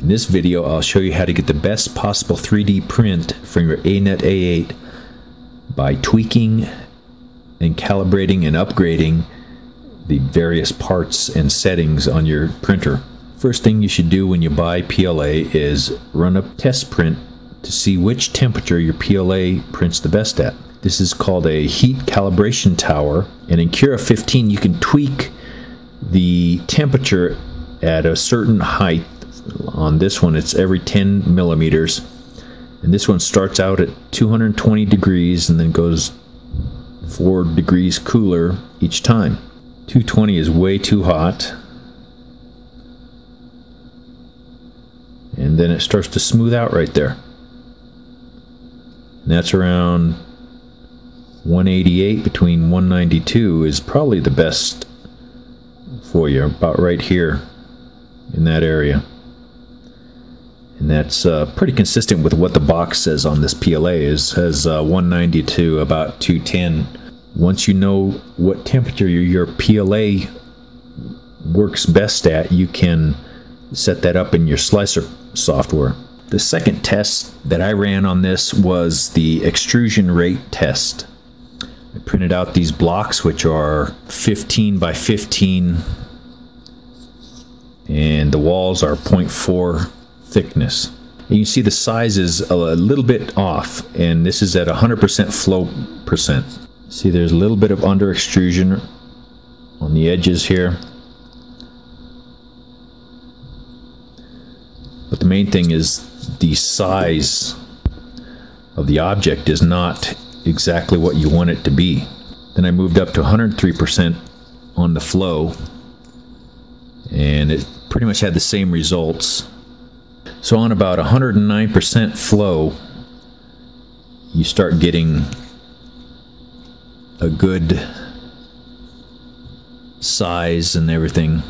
In this video, I'll show you how to get the best possible 3D print from your ANET A8 by tweaking and calibrating and upgrading the various parts and settings on your printer. First thing you should do when you buy PLA is run a test print to see which temperature your PLA prints the best at. This is called a heat calibration tower and in Cura 15 you can tweak the temperature at a certain height on this one it's every 10 millimeters. And this one starts out at 220 degrees and then goes 4 degrees cooler each time. 220 is way too hot. And then it starts to smooth out right there. And that's around 188 between 192 is probably the best for you about right here in that area and that's uh, pretty consistent with what the box says on this PLA is says uh, 190 to about 210 once you know what temperature your PLA works best at you can set that up in your slicer software. The second test that I ran on this was the extrusion rate test. I printed out these blocks which are 15 by 15 and the walls are 0.4 thickness. And you see the size is a little bit off, and this is at 100% flow percent. See, there's a little bit of under extrusion on the edges here. But the main thing is the size of the object is not exactly what you want it to be. Then I moved up to 103% on the flow, and it pretty much had the same results. So on about 109% flow, you start getting a good size and everything.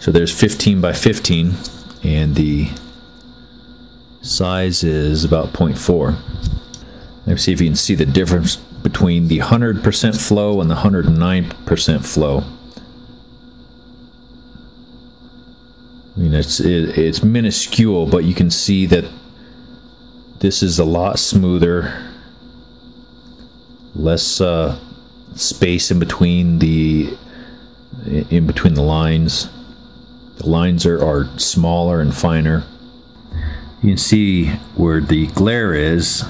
So there's 15 by 15 and the size is about 0.4. Let's see if you can see the difference between the 100% flow and the 109% flow. I mean, it's it, it's minuscule, but you can see that this is a lot smoother, less uh, space in between the in between the lines. The lines are, are smaller and finer. You can see where the glare is.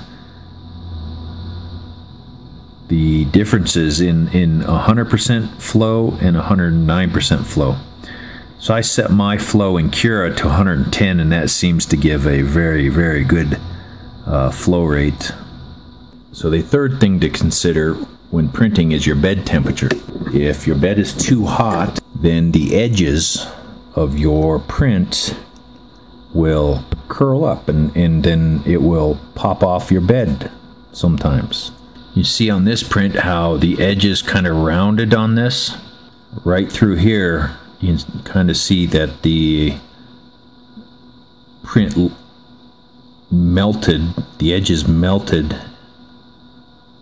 The differences in in 100% flow and 109% flow. So I set my flow in Cura to 110 and that seems to give a very, very good uh, flow rate. So the third thing to consider when printing is your bed temperature. If your bed is too hot, then the edges of your print will curl up and, and then it will pop off your bed sometimes. You see on this print how the edges kind of rounded on this. Right through here you can kind of see that the print melted, the edges melted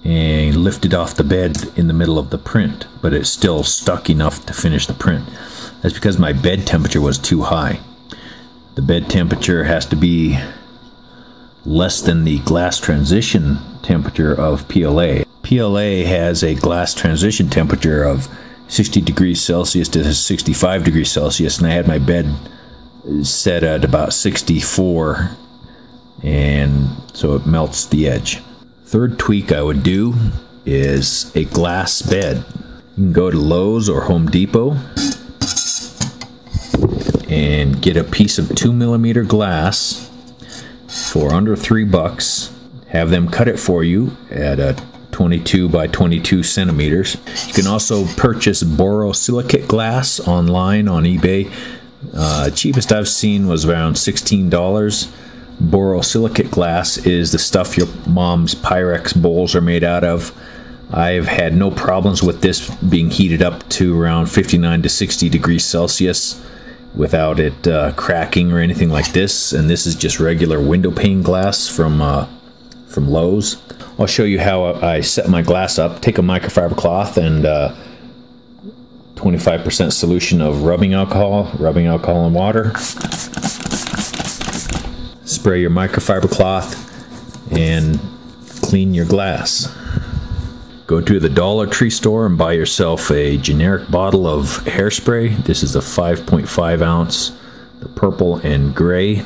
and lifted off the bed in the middle of the print, but it's still stuck enough to finish the print. That's because my bed temperature was too high. The bed temperature has to be less than the glass transition temperature of PLA. PLA has a glass transition temperature of 60 degrees Celsius to 65 degrees Celsius, and I had my bed set at about 64, and so it melts the edge. Third tweak I would do is a glass bed. You can go to Lowe's or Home Depot and get a piece of two millimeter glass for under three bucks. Have them cut it for you at a 22 by 22 centimeters. You can also purchase borosilicate glass online on eBay. Uh, cheapest I've seen was around $16. Borosilicate glass is the stuff your mom's Pyrex bowls are made out of. I've had no problems with this being heated up to around 59 to 60 degrees Celsius without it uh, cracking or anything like this. And this is just regular window pane glass from uh, from Lowe's. I'll show you how I set my glass up. Take a microfiber cloth and 25% uh, solution of rubbing alcohol, rubbing alcohol and water. spray your microfiber cloth and clean your glass. Go to the Dollar Tree store and buy yourself a generic bottle of hairspray. This is a 5.5 ounce, the purple and gray.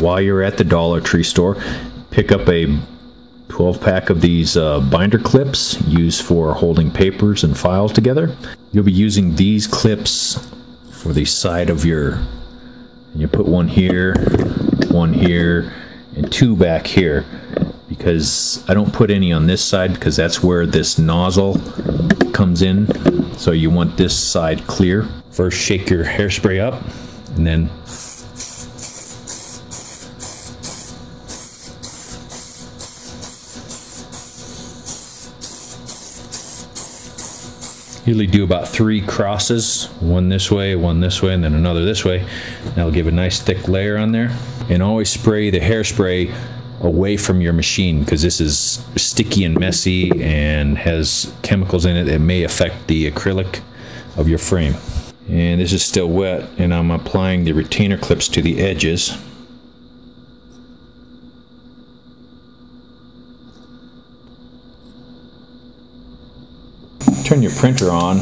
While you're at the Dollar Tree store, pick up a 12 pack of these uh, binder clips used for holding papers and files together. You'll be using these clips for the side of your, you put one here, one here, and two back here because I don't put any on this side because that's where this nozzle comes in. So you want this side clear. First shake your hairspray up and then usually do about three crosses, one this way, one this way, and then another this way. That'll give a nice thick layer on there. And always spray the hairspray away from your machine because this is sticky and messy and has chemicals in it that may affect the acrylic of your frame. And this is still wet and I'm applying the retainer clips to the edges. Turn your printer on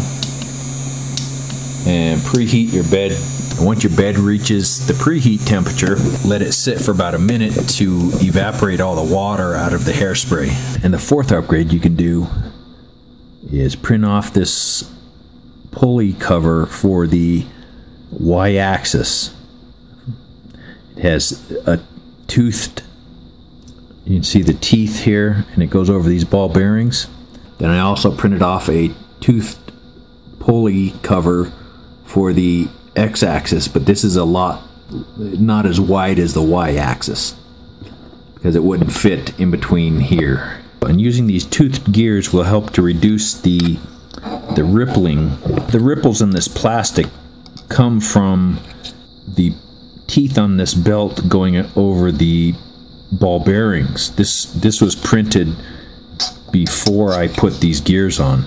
and preheat your bed once your bed reaches the preheat temperature, let it sit for about a minute to evaporate all the water out of the hairspray. And the fourth upgrade you can do is print off this pulley cover for the y-axis. It has a toothed, you can see the teeth here, and it goes over these ball bearings. Then I also printed off a toothed pulley cover for the x-axis, but this is a lot not as wide as the y-axis because it wouldn't fit in between here. And using these toothed gears will help to reduce the the rippling. The ripples in this plastic come from the teeth on this belt going over the ball bearings. This this was printed before I put these gears on.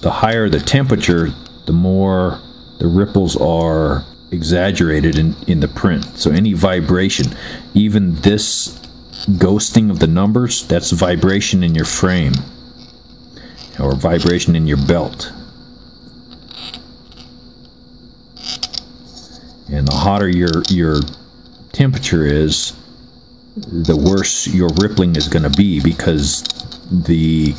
The higher the temperature, the more the ripples are exaggerated in, in the print. So any vibration, even this ghosting of the numbers, that's vibration in your frame or vibration in your belt. And the hotter your your temperature is, the worse your rippling is going to be because the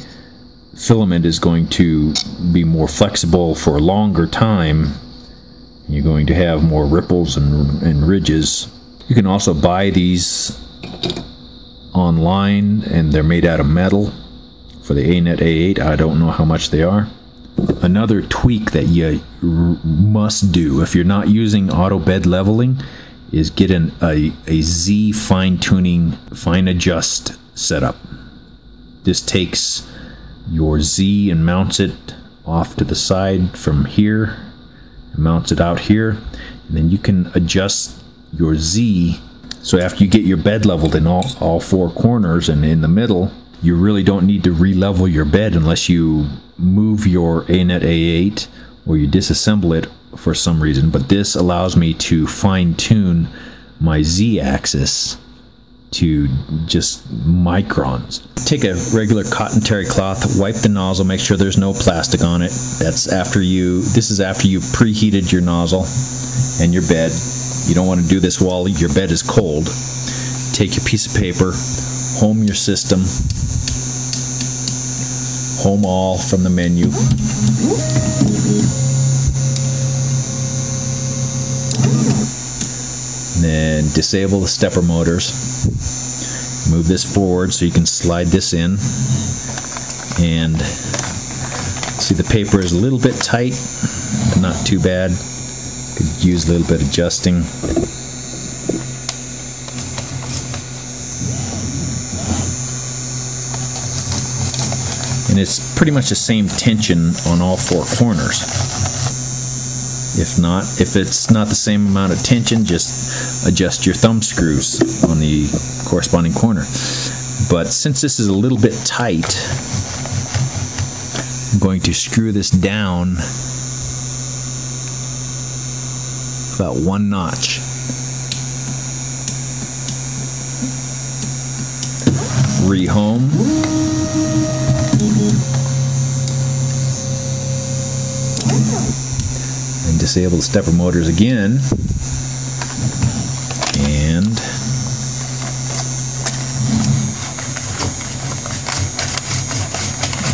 filament is going to be more flexible for a longer time you're going to have more ripples and, and ridges. You can also buy these online and they're made out of metal for the ANET A8. I don't know how much they are. Another tweak that you must do if you're not using auto bed leveling is get an, a, a Z fine tuning, fine adjust setup. This takes your Z and mounts it off to the side from here mounts it out here. And then you can adjust your Z. So after you get your bed leveled in all, all four corners and in the middle you really don't need to re-level your bed unless you move your ANET A8 or you disassemble it for some reason. But this allows me to fine-tune my Z-axis to just microns. Take a regular cotton terry cloth, wipe the nozzle, make sure there's no plastic on it. That's after you, this is after you've preheated your nozzle and your bed. You don't want to do this while your bed is cold. Take your piece of paper, home your system, home all from the menu. Then disable the stepper motors. Move this forward so you can slide this in. And see the paper is a little bit tight, but not too bad. Could use a little bit of adjusting. And it's pretty much the same tension on all four corners. If not, if it's not the same amount of tension, just adjust your thumb screws on the corresponding corner. But since this is a little bit tight, I'm going to screw this down about one notch. rehome. Disable the stepper motors again. And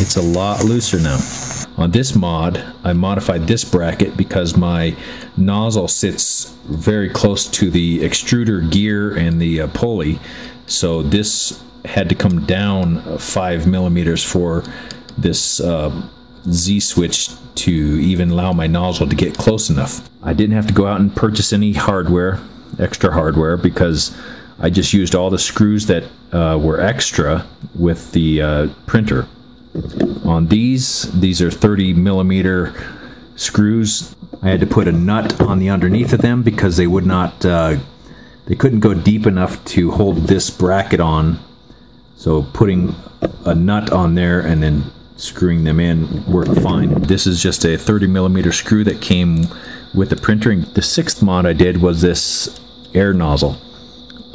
it's a lot looser now. On this mod, I modified this bracket because my nozzle sits very close to the extruder gear and the uh, pulley. So this had to come down five millimeters for this uh, Z switch to even allow my nozzle to get close enough. I didn't have to go out and purchase any hardware, extra hardware, because I just used all the screws that uh, were extra with the uh, printer. On these, these are 30 millimeter screws. I had to put a nut on the underneath of them because they would not, uh, they couldn't go deep enough to hold this bracket on. So putting a nut on there and then screwing them in worked fine. This is just a 30 millimeter screw that came with the printer. The sixth mod I did was this air nozzle.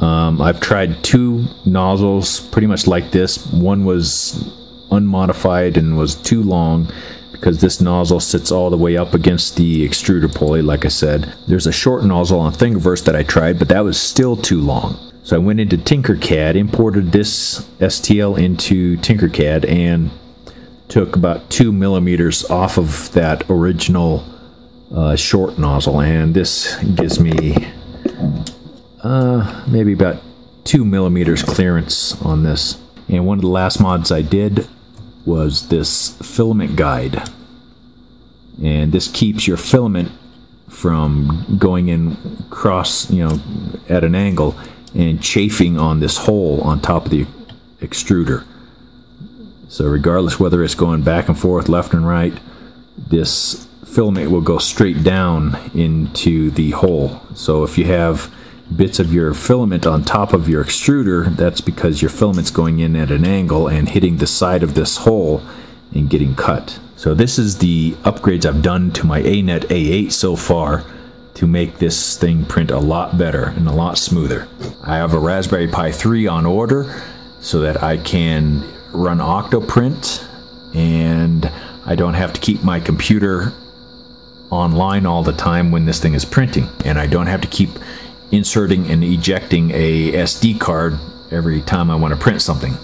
Um, I've tried two nozzles pretty much like this. One was unmodified and was too long because this nozzle sits all the way up against the extruder pulley like I said. There's a short nozzle on Thingiverse that I tried but that was still too long. So I went into Tinkercad, imported this STL into Tinkercad and took about two millimeters off of that original uh, short nozzle and this gives me uh, maybe about two millimeters clearance on this. And one of the last mods I did was this filament guide. And this keeps your filament from going in cross, you know, at an angle and chafing on this hole on top of the extruder. So regardless whether it's going back and forth, left and right, this filament will go straight down into the hole. So if you have bits of your filament on top of your extruder, that's because your filament's going in at an angle and hitting the side of this hole and getting cut. So this is the upgrades I've done to my ANET A8 so far to make this thing print a lot better and a lot smoother. I have a Raspberry Pi 3 on order so that I can run Octoprint and I don't have to keep my computer online all the time when this thing is printing and I don't have to keep inserting and ejecting a SD card every time I want to print something.